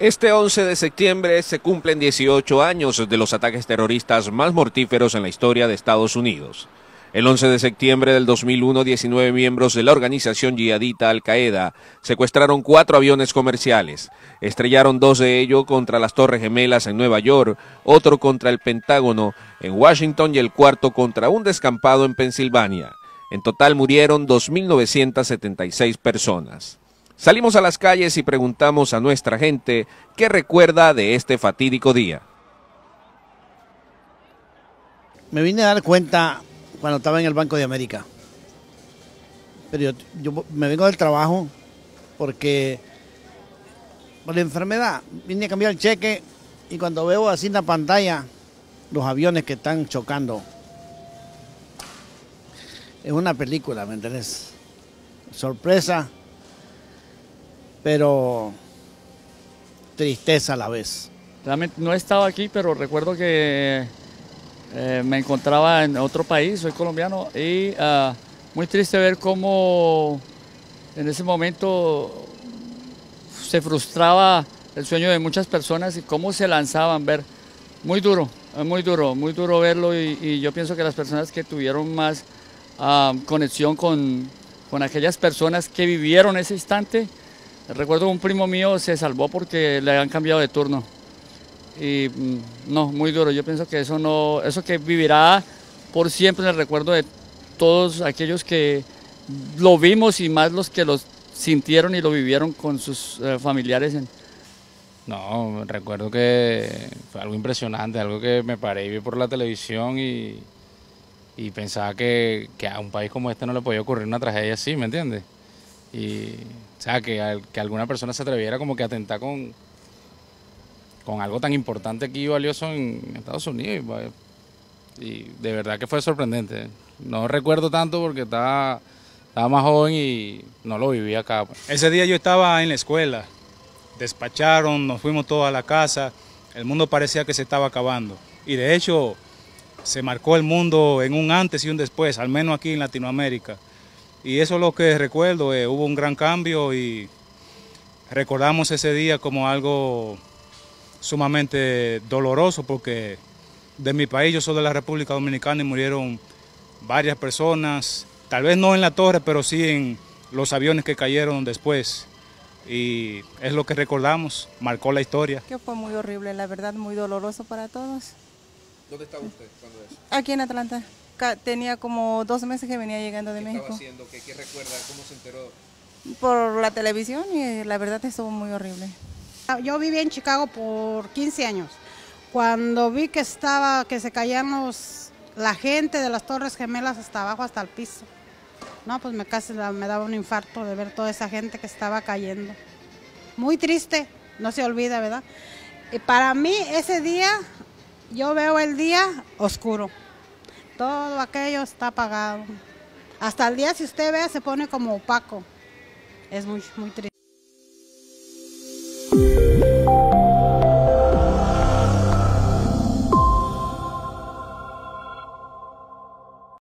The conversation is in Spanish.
Este 11 de septiembre se cumplen 18 años de los ataques terroristas más mortíferos en la historia de Estados Unidos. El 11 de septiembre del 2001, 19 miembros de la organización yihadita Al-Qaeda secuestraron cuatro aviones comerciales. Estrellaron dos de ellos contra las Torres Gemelas en Nueva York, otro contra el Pentágono en Washington y el cuarto contra un descampado en Pensilvania. En total murieron 2.976 personas. Salimos a las calles y preguntamos a nuestra gente qué recuerda de este fatídico día. Me vine a dar cuenta cuando estaba en el Banco de América. Pero yo, me vengo del trabajo porque por la enfermedad vine a cambiar el cheque y cuando veo así en la pantalla los aviones que están chocando. Es una película, ¿me entiendes? Sorpresa, pero tristeza a la vez. Realmente no he estado aquí, pero recuerdo que eh, me encontraba en otro país, soy colombiano, y uh, muy triste ver cómo en ese momento se frustraba el sueño de muchas personas y cómo se lanzaban, ver, muy duro, muy duro, muy duro verlo y, yo pienso que las personas que tuvieron más uh, conexión con, con aquellas personas que vivieron ese instante, recuerdo un primo mío se salvó porque le habían cambiado de turno y mm, no, muy duro. Yo pienso que eso no, eso que vivirá por siempre en el recuerdo de todos aquellos que lo vimos y más los que lo sintieron y lo vivieron con sus eh, familiares. No, recuerdo que fue algo impresionante, algo que me paré y vi por la televisión y, y pensaba que, que, a un país como este no le podía ocurrir una tragedia así, ¿me entiendes? Y, o sea, que, que alguna persona se atreviera como que a atentar con, con algo tan importante aquí y valioso en Estados Unidos. Y, de verdad que fue sorprendente. No recuerdo tanto porque estaba, estaba más joven y no lo viví acá. Pues. Ese día yo estaba en la escuela, despacharon, nos fuimos todos a la casa, el mundo parecía que se estaba acabando. Y de hecho se marcó el mundo en un antes y un después, al menos aquí en Latinoamérica. Y eso es lo que recuerdo, eh, hubo un gran cambio y recordamos ese día como algo sumamente doloroso porque de mi país, yo soy de la República Dominicana y murieron varias personas, tal vez no en la torre, pero sí en los aviones que cayeron después. Y es lo que recordamos, marcó la historia. Que fue muy horrible, la verdad, muy doloroso para todos. ¿Dónde estaba usted cuando eso? Aquí en Atlanta. Tenía como dos meses que venía llegando de ¿Qué México. estaba haciendo? ¿Qué, ¿Qué recuerda? ¿Cómo se enteró? Por la televisión y la verdad estuvo muy horrible. Yo viví en Chicago por 15 años. Cuando vi que estaba, que se caían los, la gente de las Torres Gemelas hasta abajo, hasta el piso. No, pues me casi me daba un infarto de ver toda esa gente que estaba cayendo. Muy triste, no se olvida, ¿verdad? Y para mí ese día, yo veo el día oscuro. Todo aquello está apagado. Hasta el día, si usted ve, se pone como opaco. Es muy, muy triste.